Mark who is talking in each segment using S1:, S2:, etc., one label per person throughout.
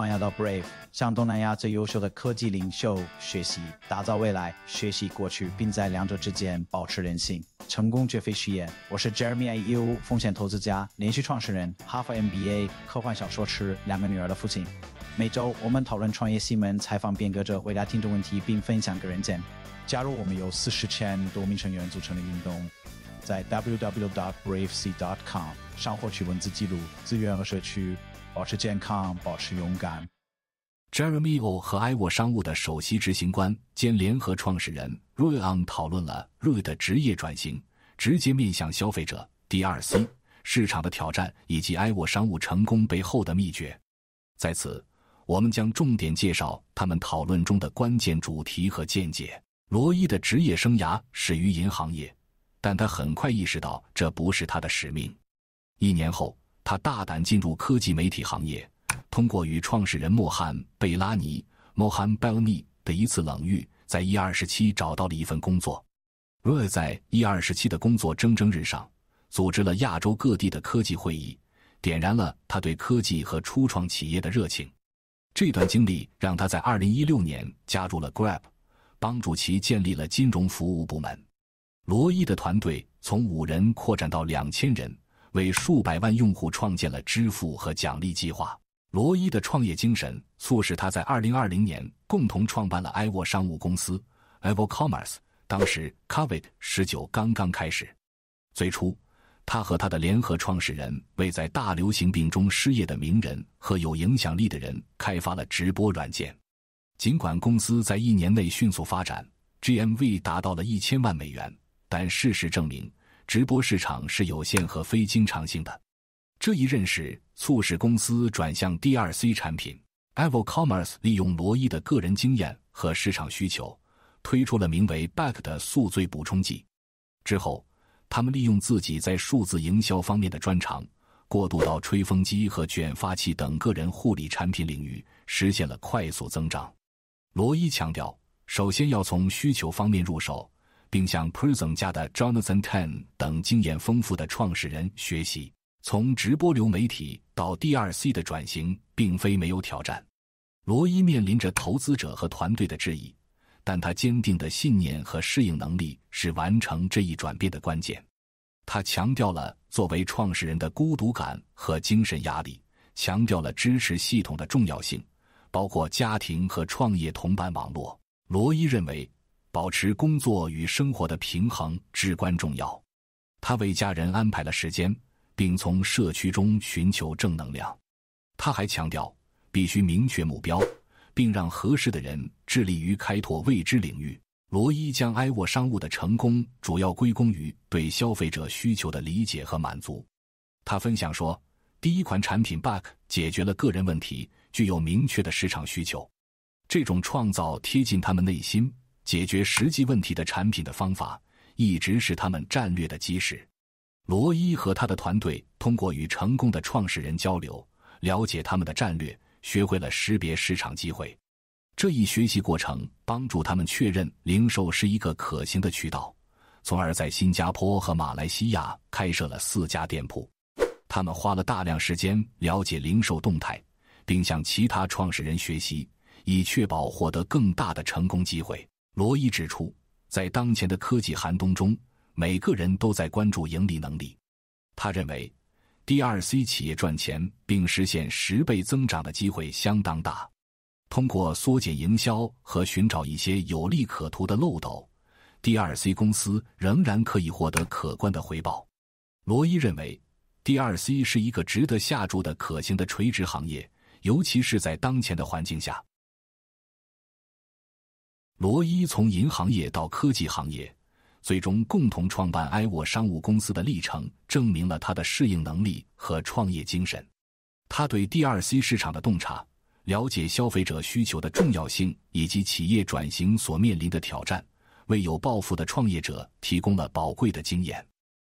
S1: 欢迎到 Brave，向东南亚最优秀的科技领袖学习，打造未来，学习过去，并在两者之间保持人性。成功绝非虚言。我是 Jeremy Iu，风险投资家，连续创始人，哈佛 MBA，科幻小说痴，两个女儿的父亲。每周我们讨论创业新闻，采访变革者，回答听众问题，并分享个人见。加入我们由四十千多名成员组成的运动，在 www.bravec.com 上获取文字记录、资源和社区。保持健康，保持勇敢。
S2: Jeremy O 和埃沃商务的首席执行官兼联合创始人 Ryan 讨论了 Roy 的职业转型，直接面向消费者 D2C 市场的挑战，以及埃沃商务成功背后的秘诀。在此，我们将重点介绍他们讨论中的关键主题和见解。罗伊的职业生涯始于银行业，但他很快意识到这不是他的使命。一年后。他大胆进入科技媒体行业，通过与创始人莫汉·贝拉尼 （Mohan Bellamy） 的一次冷遇，在一二十七找到了一份工作。Roy 在一二十七的工作蒸蒸日上，组织了亚洲各地的科技会议，点燃了他对科技和初创企业的热情。这段经历让他在二零一六年加入了 Grab，帮助其建立了金融服务部门。罗伊的团队从五人扩展到两千人。为数百万用户创建了支付和奖励计划。罗伊的创业精神促使他在2020年共同创办了埃沃商务公司 （Evo Commerce）。当时 COVID-19 刚刚开始。最初，他和他的联合创始人为在大流行病中失业的名人和有影响力的人开发了直播软件。尽管公司在一年内迅速发展，GMV 达到了一千万美元，但事实证明。直播市场是有限和非经常性的，这一认识促使公司转向 D2C 产品。Evo Commerce 利用罗伊的个人经验和市场需求，推出了名为 Back 的宿醉补充剂。之后，他们利用自己在数字营销方面的专长，过渡到吹风机和卷发器等个人护理产品领域，实现了快速增长。罗伊强调，首先要从需求方面入手。并向 Prism 家的 Jonathan Tan 等经验丰富的创始人学习。从直播流媒体到 DRC 的转型，并非没有挑战。罗伊面临着投资者和团队的质疑，但他坚定的信念和适应能力是完成这一转变的关键。他强调了作为创始人的孤独感和精神压力，强调了支持系统的重要性，包括家庭和创业同伴网络。罗伊认为。保持工作与生活的平衡至关重要。他为家人安排了时间，并从社区中寻求正能量。他还强调，必须明确目标，并让合适的人致力于开拓未知领域。罗伊将埃沃商务的成功主要归功于对消费者需求的理解和满足。他分享说，第一款产品 Buck 解决了个人问题，具有明确的市场需求。这种创造贴近他们内心。解决实际问题的产品的方法一直是他们战略的基石。罗伊和他的团队通过与成功的创始人交流，了解他们的战略，学会了识别市场机会。这一学习过程帮助他们确认零售是一个可行的渠道，从而在新加坡和马来西亚开设了四家店铺。他们花了大量时间了解零售动态，并向其他创始人学习，以确保获得更大的成功机会。罗伊指出，在当前的科技寒冬中，每个人都在关注盈利能力。他认为，D2C 企业赚钱并实现十倍增长的机会相当大。通过缩减营销和寻找一些有利可图的漏斗，D2C 公司仍然可以获得可观的回报。罗伊认为，D2C 是一个值得下注的可行的垂直行业，尤其是在当前的环境下。罗伊从银行业到科技行业，最终共同创办埃沃商务公司的历程，证明了他的适应能力和创业精神。他对 D2C 市场的洞察，了解消费者需求的重要性以及企业转型所面临的挑战，为有抱负的创业者提供了宝贵的经验。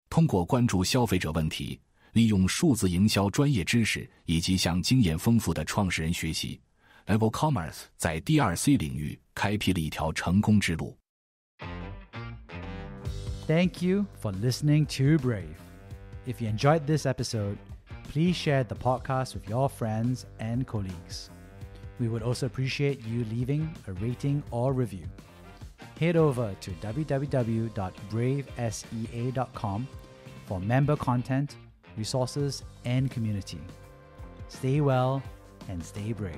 S2: 通过关注消费者问题，利用数字营销专业知识，以及向经验丰富的创始人学习。Evo DRC 领域开辟了一条成功之路。
S1: Thank you for listening to Brave. If you enjoyed this episode, please share the podcast with your friends and colleagues. We would also appreciate you leaving a rating or review. Head over to www.bravesea.com for member content, resources, and community. Stay well and stay brave.